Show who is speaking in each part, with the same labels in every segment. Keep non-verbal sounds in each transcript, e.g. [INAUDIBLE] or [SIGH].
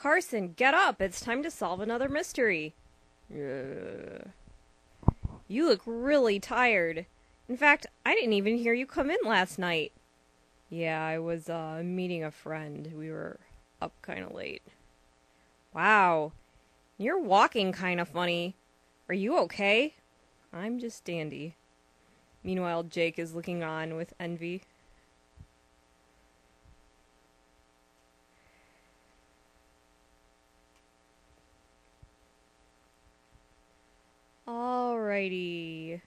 Speaker 1: Carson, get up. It's time to solve another mystery. Uh, you look really tired. In fact, I didn't even hear you come in last night. Yeah, I was uh, meeting a friend. We were up kind of late. Wow, you're walking kind of funny. Are you okay? I'm just dandy. Meanwhile, Jake is looking on with envy. Alrighty.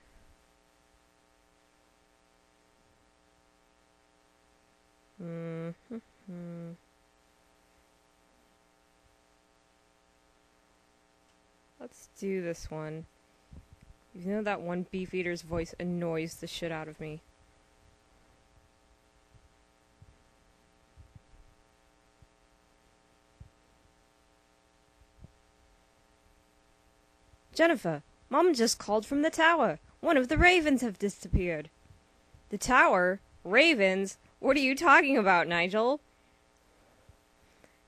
Speaker 1: Mm-hmm. Let's do this one. You know that one beefeater's voice annoys the shit out of me. Jennifer, Mom just called from the tower. One of the ravens have disappeared. The tower? Ravens? What are you talking about, Nigel?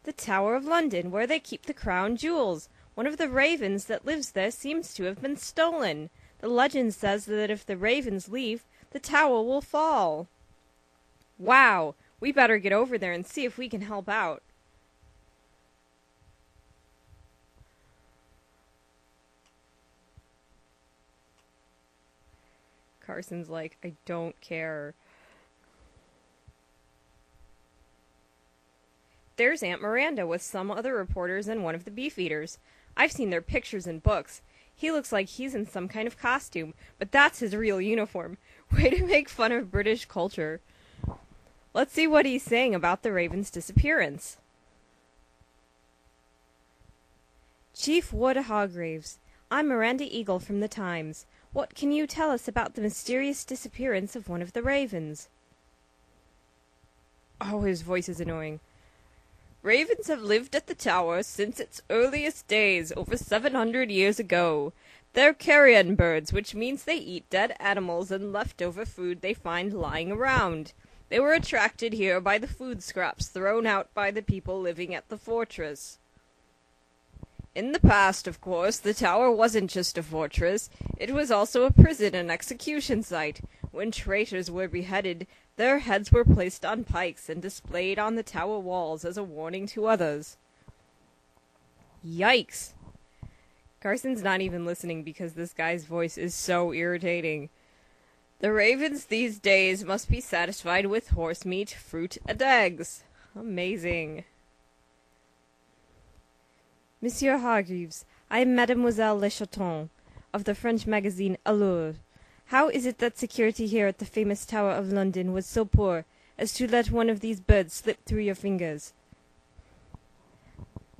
Speaker 1: The Tower of London, where they keep the crown jewels. One of the ravens that lives there seems to have been stolen. The legend says that if the ravens leave, the tower will fall. Wow, we better get over there and see if we can help out. Carson's like, I don't care. There's Aunt Miranda with some other reporters and one of the beefeaters. I've seen their pictures in books. He looks like he's in some kind of costume, but that's his real uniform. [LAUGHS] Way to make fun of British culture. Let's see what he's saying about the raven's disappearance. Chief Warder Hargreaves, I'm Miranda Eagle from the Times. What can you tell us about the mysterious disappearance of one of the ravens? Oh, his voice is annoying. Ravens have lived at the tower since its earliest days, over seven hundred years ago. They're carrion birds, which means they eat dead animals and leftover food they find lying around. They were attracted here by the food scraps thrown out by the people living at the fortress. In the past, of course, the tower wasn't just a fortress, it was also a prison and execution site. When traitors were beheaded, their heads were placed on pikes and displayed on the tower walls as a warning to others. Yikes! Carson's not even listening because this guy's voice is so irritating. The ravens these days must be satisfied with horse meat, fruit, and eggs. Amazing. Monsieur Hargreaves, I am Mademoiselle Le Chaton, of the French magazine Allure. How is it that security here at the famous Tower of London was so poor as to let one of these birds slip through your fingers?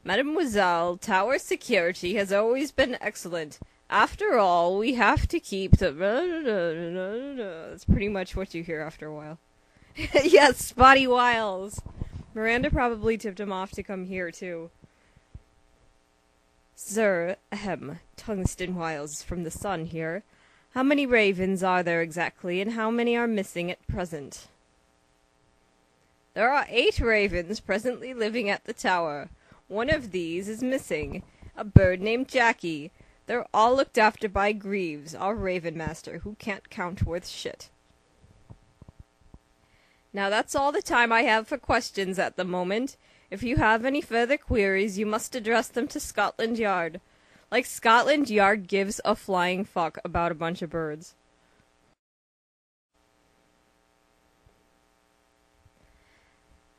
Speaker 1: Mademoiselle, Tower security has always been excellent. After all, we have to keep the. That's pretty much what you hear after a while. [LAUGHS] yes, Spotty Wiles. Miranda probably tipped him off to come here, too. Sir, ahem, Tungsten Wiles from the Sun here. How many ravens are there exactly, and how many are missing at present? There are eight ravens presently living at the tower. One of these is missing, a bird named Jackie. They're all looked after by Grebes, our raven master, who can't count worth shit. Now that's all the time I have for questions at the moment. If you have any further queries, you must address them to Scotland Yard. Like Scotland Yard gives a flying fuck about a bunch of birds.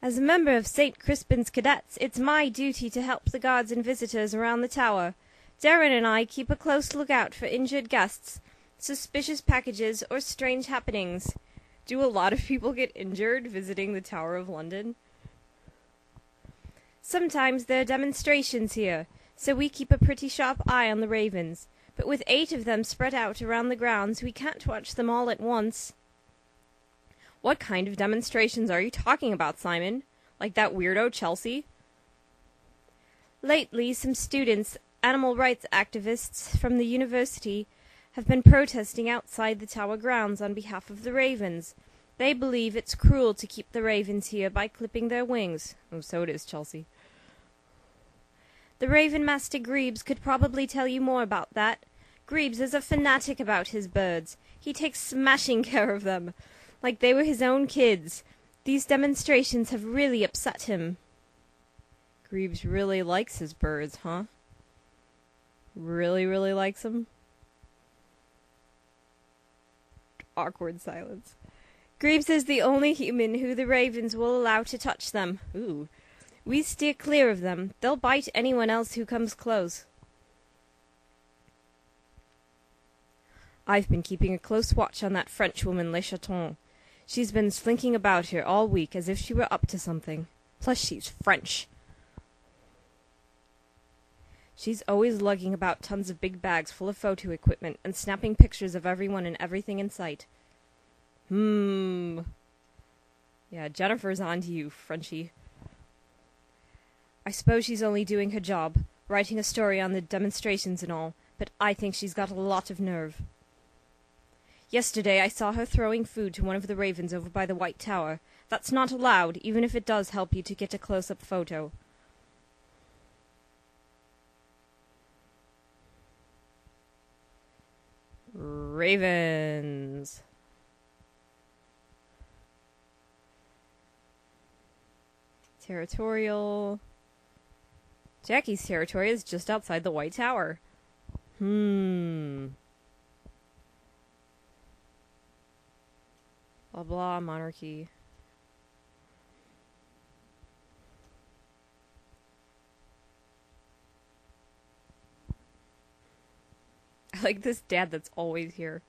Speaker 1: As a member of St. Crispin's Cadets, it's my duty to help the guards and visitors around the tower. Darren and I keep a close lookout for injured guests, suspicious packages, or strange happenings. Do a lot of people get injured visiting the Tower of London? Sometimes there are demonstrations here so we keep a pretty sharp eye on the ravens. But with eight of them spread out around the grounds, we can't watch them all at once. What kind of demonstrations are you talking about, Simon? Like that weirdo Chelsea? Lately, some students, animal rights activists from the university, have been protesting outside the tower grounds on behalf of the ravens. They believe it's cruel to keep the ravens here by clipping their wings. Oh, so it is, Chelsea. The Raven Master Grebes could probably tell you more about that. Grebes is a fanatic about his birds. He takes smashing [LAUGHS] care of them, like they were his own kids. These demonstrations have really upset him. Grebes really likes his birds, huh? Really, really likes them? Awkward silence. Grebes is the only human who the ravens will allow to touch them. Ooh. We steer clear of them. They'll bite anyone else who comes close. I've been keeping a close watch on that Frenchwoman Le Chaton. She's been slinking about here all week as if she were up to something. Plus, she's French. She's always lugging about tons of big bags full of photo equipment and snapping pictures of everyone and everything in sight. Hmm. Yeah, Jennifer's on to you, Frenchie. I suppose she's only doing her job, writing a story on the demonstrations and all, but I think she's got a lot of nerve. Yesterday I saw her throwing food to one of the ravens over by the White Tower. That's not allowed, even if it does help you to get a close up photo. Ravens. Territorial. Jackie's territory is just outside the White Tower. Hmm. Blah blah, monarchy. [LAUGHS] I like this dad that's always here.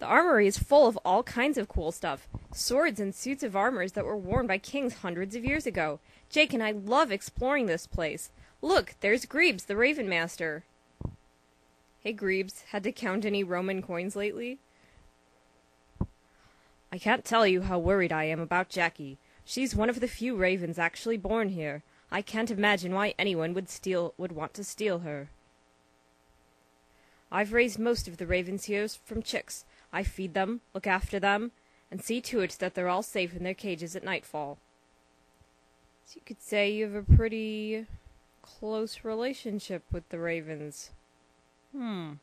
Speaker 1: The armory is full of all kinds of cool stuff swords and suits of armors that were worn by kings hundreds of years ago. Jake and I love exploring this place. Look, there's Grebes, the Raven Master. Hey, Grebes, had to count any Roman coins lately? I can't tell you how worried I am about Jackie. She's one of the few ravens actually born here. I can't imagine why anyone would steal would want to steal her. I've raised most of the ravens here from chicks. I feed them, look after them, and see to it that they're all safe in their cages at nightfall. So you could say you have a pretty close relationship with the ravens. Hmm.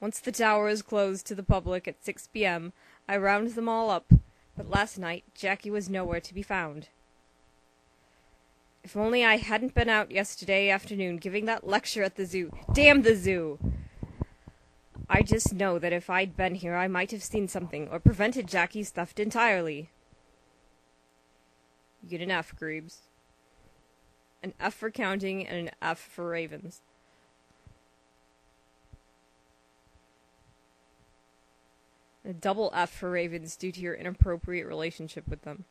Speaker 1: Once the tower is closed to the public at 6 p.m., I round them all up, but last night Jackie was nowhere to be found. If only I hadn't been out yesterday afternoon giving that lecture at the zoo. Damn the zoo! I just know that if I'd been here, I might have seen something, or prevented Jackie's theft entirely. You get an F. An F for counting and an F for ravens. A double F for ravens due to your inappropriate relationship with them.